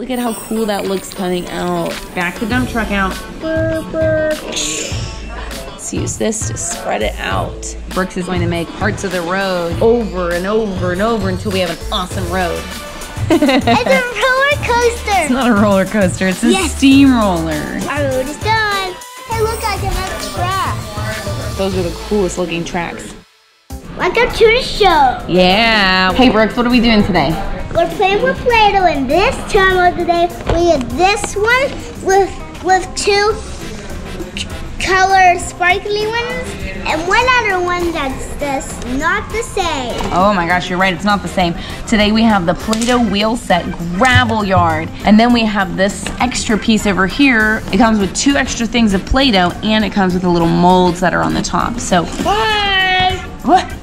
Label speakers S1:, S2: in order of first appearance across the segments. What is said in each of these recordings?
S1: Look at how cool that looks coming out. Back the dump truck out. Let's use this to spread it out. Brooks is going to make parts of the road over and over and over until we have an awesome road.
S2: It's a roller coaster.
S1: It's not a roller coaster, it's a
S2: Yes.
S1: steamroller.
S2: Our road is done. Hey, look, I can have a track.
S1: Those are the coolest looking tracks.
S2: Welcome to the show.
S1: Yeah. Hey Brooks, what are we doing today?
S2: We're playing with Play-Doh, and this time of the day, we have this one with with two color sparkly ones, and one other one that's just not the same.
S1: Oh my gosh, you're right, it's not the same. Today we have the Play-Doh wheel set gravel yard. And then we have this extra piece over here. It comes with two extra things of Play-Doh and it comes with the little molds that are on the top. So,
S2: Bye.
S1: what?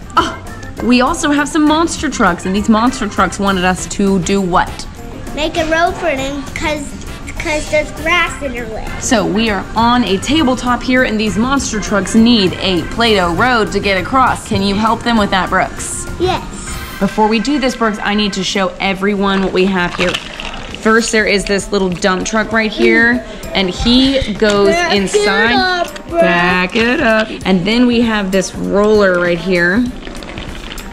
S1: We also have some monster trucks and these monster trucks wanted us to do what?
S2: Make a road for them, cause cause there's grass in their way.
S1: So we are on a tabletop here and these monster trucks need a Play-Doh road to get across. Can you help them with that, Brooks?
S2: Yes.
S1: Before we do this, Brooks, I need to show everyone what we have here. First, there is this little dump truck right here, and he goes
S2: Back it
S1: inside.
S2: up, Brooks.
S1: Back it up. And then we have this roller right here.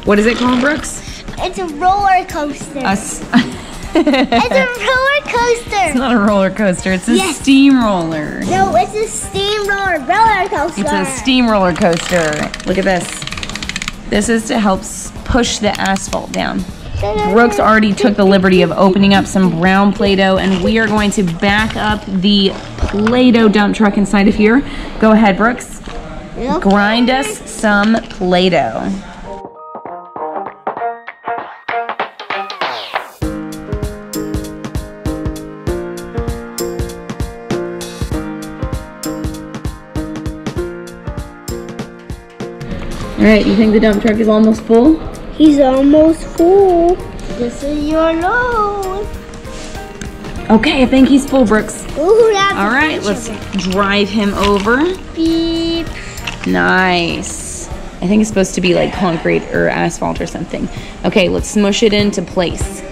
S1: What is it called, Brooks?
S2: It's a roller coaster.
S1: A s-
S2: it's a roller coaster.
S1: it's not a roller coaster, it's a
S2: Yes.
S1: steamroller.
S2: No, it's a steamroller roller coaster.
S1: It's a steamroller coaster. Look at this. This is to help push the asphalt down. Brooks already took the liberty of opening up some brown Play-Doh and we are going to back up the Play-Doh dump truck inside of here. Go ahead, Brooks. Grind us some Play-Doh. All right, you think the dump truck is almost full?
S2: He's almost full. This is your load.
S1: Okay, I think he's full, Brooks.
S2: Ooh, that's
S1: All right, let's drive him over.
S2: beep.
S1: Nice. I think it's supposed to be like concrete or asphalt or something. Okay, let's smush it into place.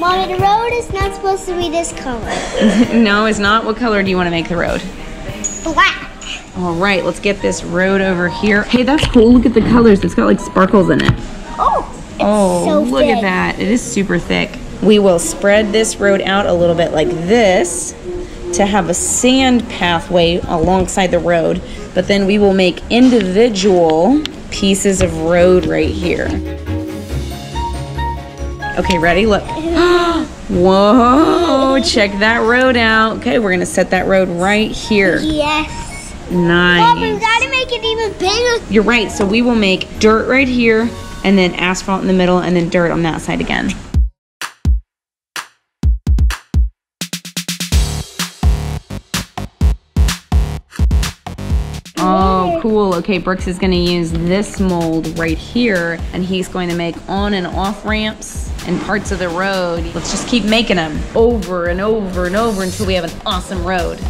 S2: Mommy, the road is not supposed to be this color.
S1: no, it's not. What color do you want to make the road?
S2: Black.
S1: All right, let's get this road over here. Hey, that's cool. Look at the colors. It's got like sparkles in it.
S2: Oh, it's
S1: Oh,
S2: so
S1: look at that. It is super thick. We will spread this road out a little bit like this to have a sand pathway alongside the road, but then we will make individual pieces of road right here. Okay, ready? Look. Whoa, check that road out. Okay, we're gonna set that road right here.
S2: Yes. Mom, we gotta make it even bigger.
S1: You're right. So we will make dirt right here and then asphalt in the middle and then dirt on that side again. Oh, cool. Okay, Brooks is going to use this mold right here and he's going to make on and off ramps and parts of the road. Let's just keep making them over and over and over until we have an awesome road.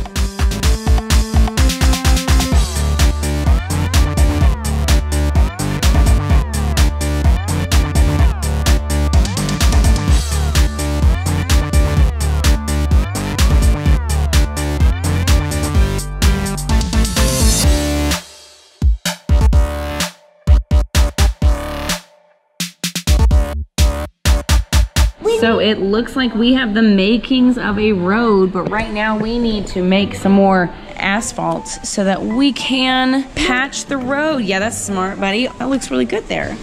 S1: So it looks like we have the makings of a road, but right now we need to make some more asphalt so that we can patch the road. Yeah, that's smart, buddy. That looks really good there.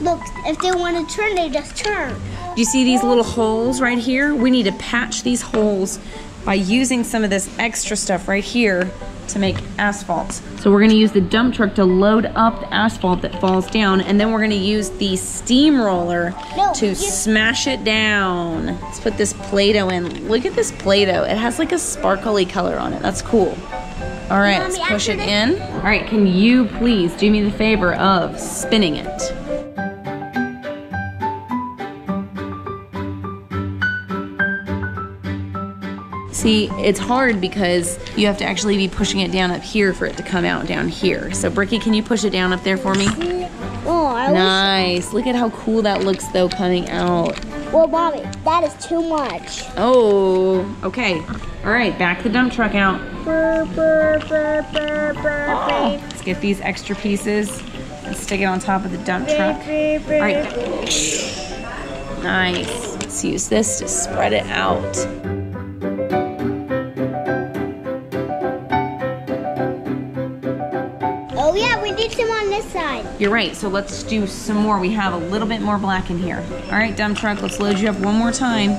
S2: Look, if they want to turn, they just turn.
S1: Do you see these little holes right here? We need to patch these holes by using some of this extra stuff right here to make asphalt. So we're gonna use the dump truck to load up the asphalt that falls down, and then we're gonna use the steamroller
S2: No,
S1: to smash it down. Let's put this Play-Doh in. Look at this Play-Doh. It has like a sparkly color on it. That's cool. All right,
S2: Mommy,
S1: let's push it in. All right, can you please do me the favor of spinning it? See, it's hard because you have to actually be pushing it down up here for it to come out down here. So, Bricky, can you push it down up there for me?
S2: Oh, I
S1: Nice. Look at how cool that looks though coming out.
S2: Well, Bobby, that is too much.
S1: Oh, okay. All right, back the dump truck out.
S2: Brr, brr, brr,
S1: Oh, let's get these extra pieces and stick it on top of the dump truck. All right. Nice. Let's use this to spread it out. You're right. So let's do some more. We have a little bit more black in here. All right, dump truck, let's load you up one more time.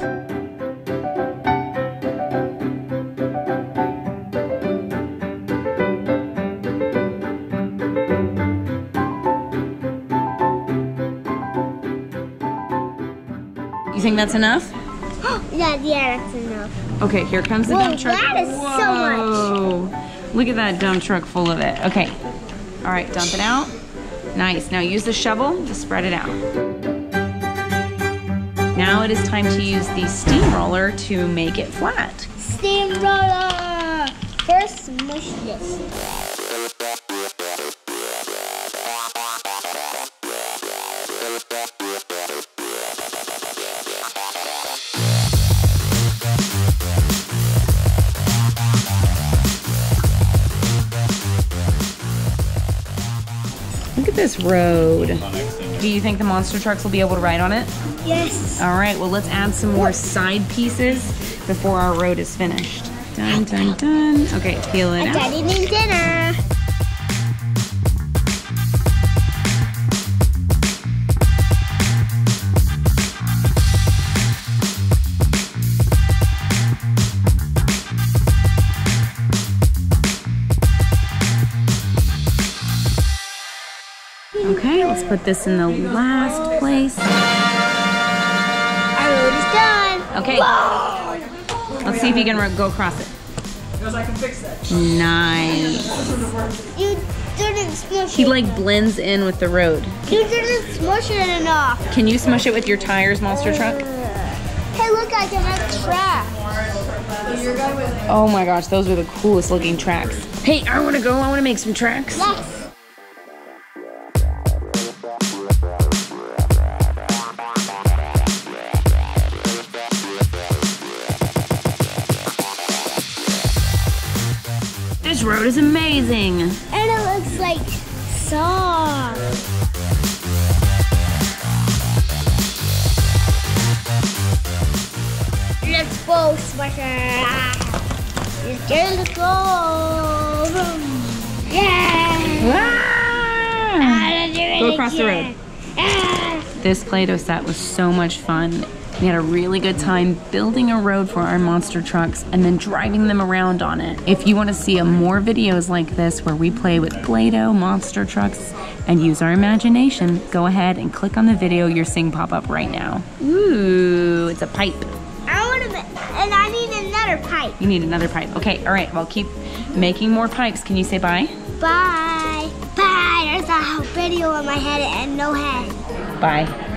S1: You think that's enough?
S2: yeah, yeah, that's enough.
S1: Okay, here comes the
S2: Whoa,
S1: dump truck.
S2: that is so much.
S1: Whoa. Look at that dump truck full of it. Okay. All right, dump it out. Nice. Now use the shovel to spread it out. Now it is time to use the steamroller to make it flat.
S2: Steamroller. First, mush this.
S1: At this road. Do you think the monster trucks will be able to ride on it?
S2: Yes.
S1: All right, well, let's add some more side pieces before our road is finished. Dun, dun, dun. Okay, peel it out.
S2: Dinner.
S1: Okay, let's put this in the last place.
S2: Our road is done.
S1: Okay. Let's see if you can go across it.
S3: Because I can fix that.
S1: Nice.
S2: You didn't smush
S1: He
S2: it.
S1: like blends in with the road.
S2: You didn't smush it enough.
S1: Can you smush it with your tires, monster truck?
S2: Hey, look, I can make track.
S1: Oh my gosh, those are the coolest looking tracks. Hey, I want to go. I want to make some tracks.
S2: Yes.
S1: This road is amazing.
S2: And it looks like soft. Let's go, Smasher. Let's go. Yeah.
S1: Ah! Go across the road.
S2: Ah.
S1: This Play-Doh set was so much fun. We had a really good time building a road for our monster trucks and then driving them around on it. If you want to see more videos like this where we play with Play-Doh, monster trucks, and use our imagination, go ahead and click on the video you're seeing pop up right now. Ooh, it's a pipe.
S2: I want to, and I need another pipe.
S1: You need another pipe. Okay, all right, well, keep making more pipes. Can you say bye?
S2: Bye. Bye. There's a video on my head and no head.
S1: Bye.